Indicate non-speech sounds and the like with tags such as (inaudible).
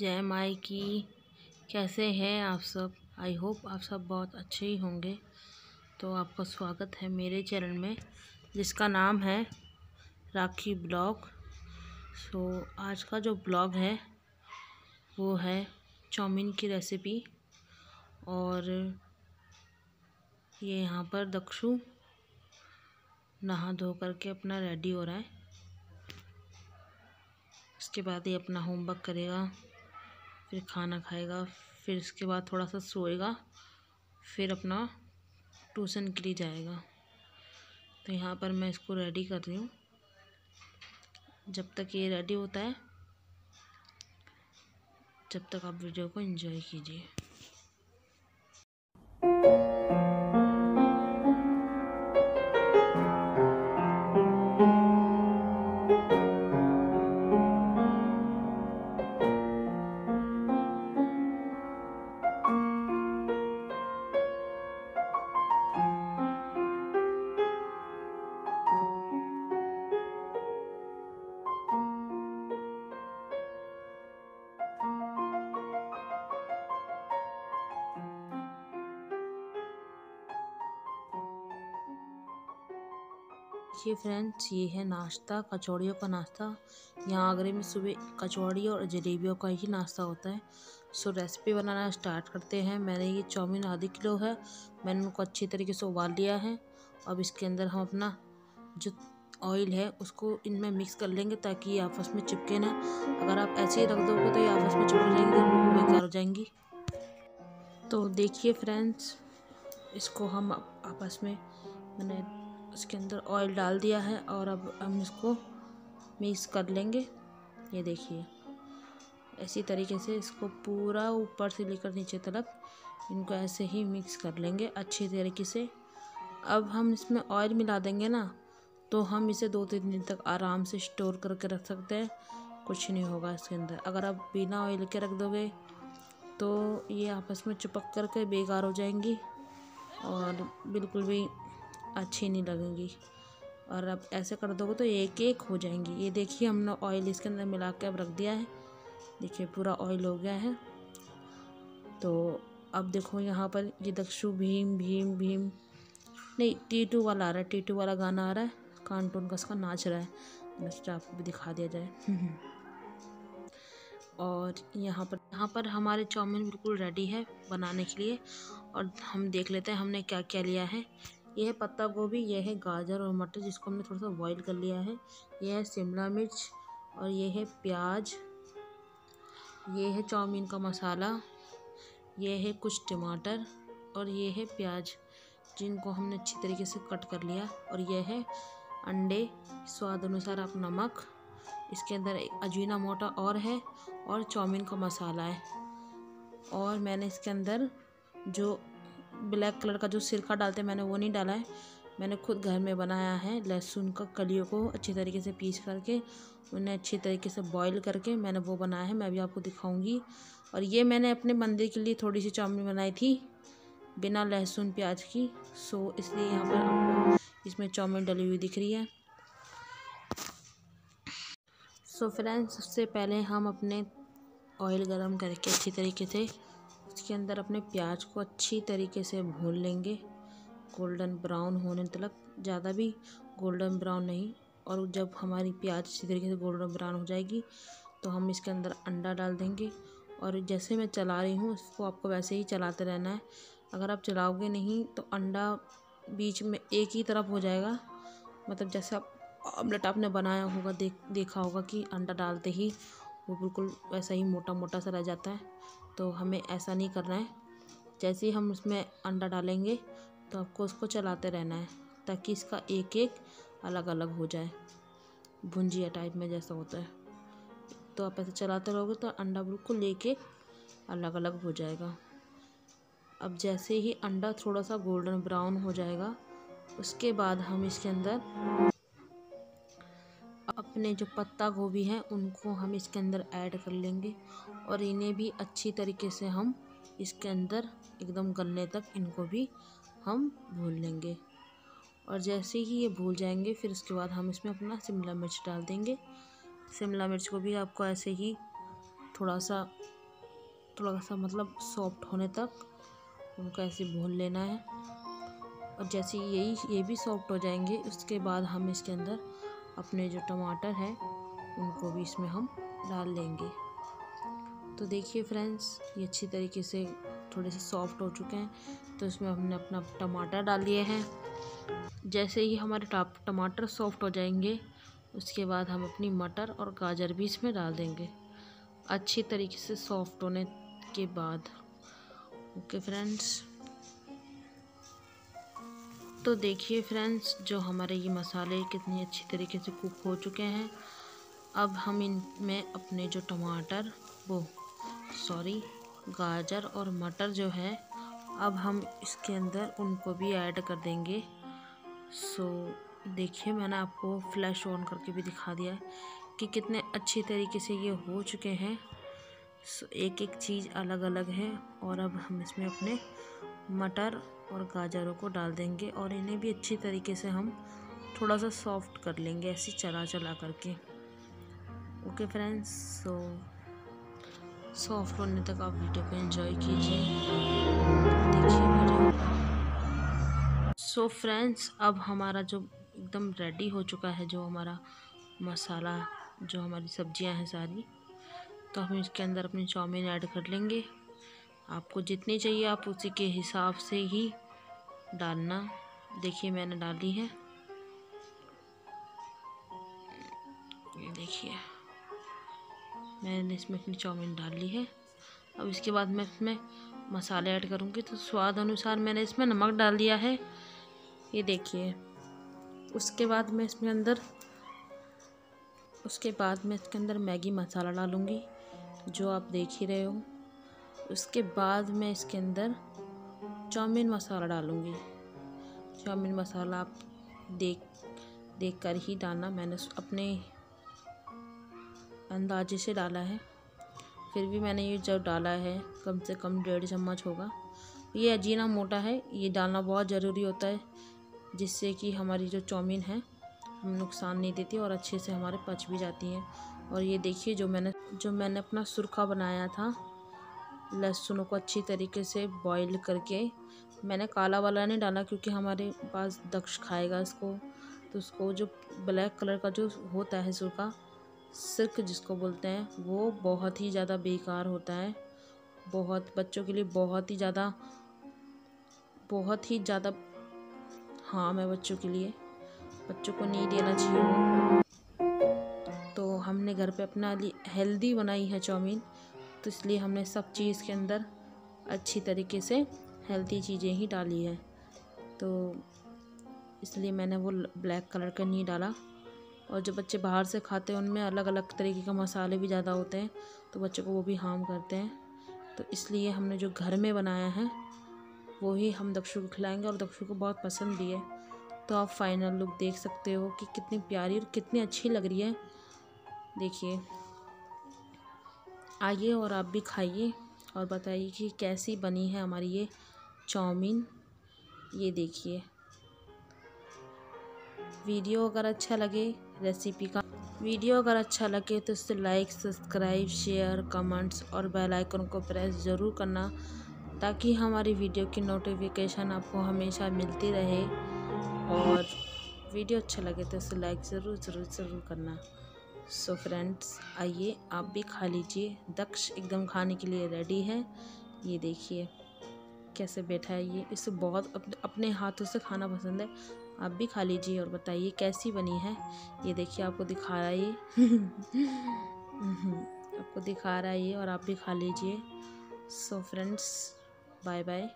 जय माई की। कैसे हैं आप सब? आई होप आप सब बहुत अच्छे ही होंगे। तो आपका स्वागत है मेरे चैनल में, जिसका नाम है राखी ब्लॉग। सो, आज का जो ब्लॉग है, वो है चाउमीन की रेसिपी। और ये यहाँ पर दक्षु नहा धो करके अपना रेडी हो रहा है। उसके बाद ये अपना होमवर्क करेगा। फिर खाना खाएगा, फिर उसके बाद थोड़ा सा सोएगा, फिर अपना ट्यूशन के लिए जाएगा। तो यहाँ पर मैं इसको रेडी कर रही हूँ। जब तक ये रेडी होता है, जब तक आप वीडियो को एंजॉय कीजिए। देखिए फ्रेंड्स ये है नाश्ता, कचौड़ियों का नाश्ता। यहाँ आगरे में सुबह कचौड़ी और जलेबियों का ही नाश्ता होता है। सो रेसिपी बनाना स्टार्ट करते हैं। मैंने ये चाउमीन आधी किलो है। मैंने उनको अच्छी तरीके से उबाल लिया है। अब इसके अंदर हम अपना जो ऑयल है, उसको इनमें मिक्स कर लेंगे ताकि ये आपस में चिपके ना। अगर आप ऐसे ही रख दोगे तो ये आपस में चिपक जाएँगे बेकार हो जाएँगी। तो देखिए फ्रेंड्स इसको हम आपस में मैंने इसके अंदर ऑयल डाल दिया है और अब हम इसको मिक्स कर लेंगे। ये देखिए ऐसी तरीके से इसको पूरा ऊपर से लेकर नीचे तक इनको ऐसे ही मिक्स कर लेंगे अच्छे तरीके से। अब हम इसमें ऑयल मिला देंगे ना तो हम इसे दो तीन दिन तक आराम से स्टोर करके रख सकते हैं। कुछ नहीं होगा इसके अंदर। अगर आप बिना ऑयल के रख दोगे तो ये आपस में चिपक करके बेकार हो जाएँगी और बिल्कुल भी अच्छी नहीं लगेंगी। और अब ऐसे कर दोगे तो एक एक हो जाएँगी। ये देखिए, हमने ऑयल इसके अंदर मिला के अब रख दिया है। देखिए, पूरा ऑयल हो गया है। तो अब देखो यहाँ पर ये दक्षु भीम भीम भीम। नहीं टीटू वाला आ रहा है। टीटू वाला गाना आ रहा है। कार्टून का उसका नाच रहा है। नेक्स्ट आपको भी दिखा दिया जाए। (laughs) और यहाँ पर यहाँ पर हमारे चाउमीन बिल्कुल रेडी है बनाने के लिए। और हम देख लेते हैं हमने क्या क्या लिया है। ये है पत्ता गोभी, यह है गाजर और मटर, जिसको हमने थोड़ा सा बॉईल कर लिया है। यह है शिमला मिर्च और ये है प्याज। ये है चाउमीन का मसाला। ये है कुछ टमाटर और ये है प्याज, जिनको हमने अच्छी तरीके से कट कर लिया। और यह है अंडे, स्वाद अनुसार आप नमक, इसके अंदर अजीना मोटा और है और चाउमीन का मसाला है। और मैंने इसके अंदर जो ब्लैक कलर का जो सिरका डालते हैं, मैंने वो नहीं डाला है। मैंने खुद घर में बनाया है लहसुन का कलियों को अच्छी तरीके से पीस करके, उन्हें अच्छी तरीके से बॉईल करके मैंने वो बनाया है, मैं भी आपको दिखाऊँगी। और ये मैंने अपने मंदिर के लिए थोड़ी सी चाउमीन बनाई थी, बिना लहसुन, प्याज की। सो इसलिए यहाँ पर आपको इसमें चाउमीन डली हुई दिख रही है। सो फ्रेंड्स सबसे पहले हम अपने ऑयल गरम करके अच्छी तरीके से इसके अंदर अपने प्याज को अच्छी तरीके से भून लेंगे। गोल्डन ब्राउन होने तक ज़्यादा भी गोल्डन ब्राउन नहीं, और जब हमारी प्याज अच्छी तरीके से गोल्डन ब्राउन हो जाएगी तो हम इसके अंदर अंडा डाल देंगे। और जैसे मैं चला रही हूँ उसको आपको वैसे ही चलाते रहना है। अगर आप चलाओगे नहीं तो अंडा बीच में एक ही तरफ़ हो जाएगा। मतलब जैसे आप ऑमलेट आपने बनाया होगा, देख, देखा होगा कि अंडा डालते ही वो बिल्कुल वैसा ही मोटा मोटा सा रह जाता है। तो हमें ऐसा नहीं करना है। जैसे ही हम उसमें अंडा डालेंगे तो आपको उसको चलाते रहना है, ताकि इसका एक एक अलग अलग हो जाए। भुंजिया टाइप में जैसा होता है। तो आप ऐसे चलाते रहोगे तो अंडा बिल्कुल एक एक अलग अलग हो जाएगा। अब जैसे ही अंडा थोड़ा सा गोल्डन ब्राउन हो जाएगा, उसके बाद हम इसके अंदर अपने जो पत्ता गोभी हैं, उनको हम इसके अंदर ऐड कर लेंगे और इन्हें भी अच्छी तरीके से हम इसके अंदर एकदम गलने तक इनको भी हम भून लेंगे। और जैसे ही ये भूल जाएँगे, फिर उसके बाद हम इसमें अपना शिमला मिर्च डाल देंगे। शिमला मिर्च को भी आपको ऐसे ही थोड़ा सा थोड़ा सा मतलब सॉफ्ट होने तक उनको ऐसे भून लेना है। और जैसे यही, ये भी सॉफ्ट हो जाएँगे, उसके बाद हम इसके अंदर अपने जो टमाटर हैं, उनको भी इसमें हम डाल लेंगे तो देखिए फ्रेंड्स ये अच्छी तरीके से थोड़े से सॉफ्ट हो चुके हैं तो इसमें हमने अपना टमाटर डाल लिए हैं। जैसे ही हमारे टमाटर सॉफ्ट हो जाएँगे, उसके बाद हम अपनी मटर और गाजर भी इसमें डाल देंगे। अच्छी तरीके से सॉफ्ट होने के बाद। ओके फ्रेंड्स तो देखिए फ्रेंड्स जो हमारे ये मसाले कितनी अच्छी तरीके से कुक हो चुके हैं। अब हम इनमें अपने जो टमाटर, वो सॉरी गाजर और मटर जो है, अब हम इसके अंदर उनको भी ऐड कर देंगे। सो देखिए मैंने आपको फ्लैश ऑन करके भी दिखा दिया कि कितने अच्छी तरीके से ये हो चुके हैं। सो एक एक चीज़ अलग अलग है और अब हम इसमें अपने मटर और गाजरों को डाल देंगे और इन्हें भी अच्छी तरीके से हम थोड़ा सा सॉफ्ट कर लेंगे ऐसे चला चला करके। ओके फ्रेंड्स सो सॉफ्ट होने तक आप वीडियो को एंजॉय कीजिए। देखिए सो फ्रेंड्स अब हमारा जो एकदम रेडी हो चुका है जो हमारा मसाला, जो हमारी सब्ज़ियाँ हैं सारी तो हम इसके अंदर अपनी चाउमीन ऐड कर लेंगे। आपको जितनी चाहिए आप उसी के हिसाब से ही डालना। देखिए मैंने डाली है। ये देखिए। मैंने इसमें अपनी चाउमीन डाल ली है। अब इसके बाद मैं इसमें मसाले ऐड करूँगी। तो स्वाद अनुसार मैंने इसमें नमक डाल दिया है। ये देखिए। उसके बाद मैं इसमें अंदर, उसके बाद मैं इसके अंदर मैगी मसाला डालूँगी, जो आप देख ही रहे हो। उसके बाद मैं इसके अंदर चाउमीन मसाला डालूँगी। चाउमीन मसाला आप देख देख कर ही डालना। मैंने अपने अंदाजे से डाला है। फिर भी मैंने ये जब डाला है, कम से कम डेढ़ चम्मच होगा। ये अजीना मोटा है, ये डालना बहुत ज़रूरी होता है, जिससे कि हमारी जो चाउमीन है, हम नुकसान नहीं देती और अच्छे से हमारे पच भी जाती हैं। और ये देखिए, जो मैंने जो मैंने अपना सुरखा बनाया था लहसुन को अच्छी तरीके से बॉईल करके। मैंने काला वाला नहीं डाला क्योंकि हमारे पास दक्ष खाएगा इसको। तो उसको जो ब्लैक कलर का जो होता है सुरखा सिर्क जिसको बोलते हैं, वो बहुत ही ज़्यादा बेकार होता है। बहुत, बच्चों के लिए बहुत ही ज़्यादा, बहुत ही ज़्यादा हाँ मैं बच्चों के लिए। बच्चों को नहीं देना चाहिए। तो हमने घर पे अपना हेल्दी बनाई है चाउमीन। तो इसलिए हमने सब चीज़ के अंदर अच्छी तरीके से हेल्दी चीज़ें ही डाली है। तो इसलिए मैंने वो ब्लैक कलर का नहीं डाला। और जो बच्चे बाहर से खाते हैं, उनमें अलग अलग तरीके के मसाले भी ज़्यादा होते हैं तो बच्चों को वो भी हार्म करते हैं। तो इसलिए हमने जो घर में बनाया है, वो ही हम दक्षु को खिलाएँगे और दक्षु को बहुत पसंद भी है। तो आप फाइनल लुक देख सकते हो कि कितनी प्यारी और कितनी अच्छी लग रही है। देखिए। आइए और आप भी खाइए और बताइए कि कैसी बनी है हमारी ये चाउमीन। ये देखिए। वीडियो अगर अच्छा लगे रेसिपी का, वीडियो अगर अच्छा लगे तो इसे लाइक, सब्सक्राइब, शेयर, कमेंट्स और बेल आइकन को प्रेस ज़रूर करना ताकि हमारी वीडियो की नोटिफिकेशन आपको हमेशा मिलती रहे और वीडियो अच्छा लगे तो इसे लाइक ज़रूर ज़रूर ज़रूर करना। सो फ्रेंड्स आइए आप भी खा लीजिए। दक्ष एकदम खाने के लिए रेडी है। ये देखिए, कैसे बैठा है ये। इसे बहुत अपने हाथों से खाना पसंद है। आप भी खा लीजिए और बताइए कैसी बनी है। ये देखिए, आपको दिखा रहा है ये। आपको दिखा रहा है ये और आप भी खा लीजिए। So friends bye bye